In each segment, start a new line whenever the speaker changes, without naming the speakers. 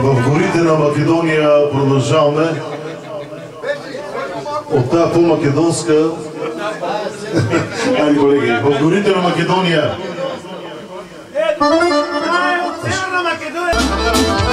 В горите на Македония продължаваме. От тази по-македонска... Айде, колеги, в горите на Македония.
Северна Македония!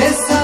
¡Está!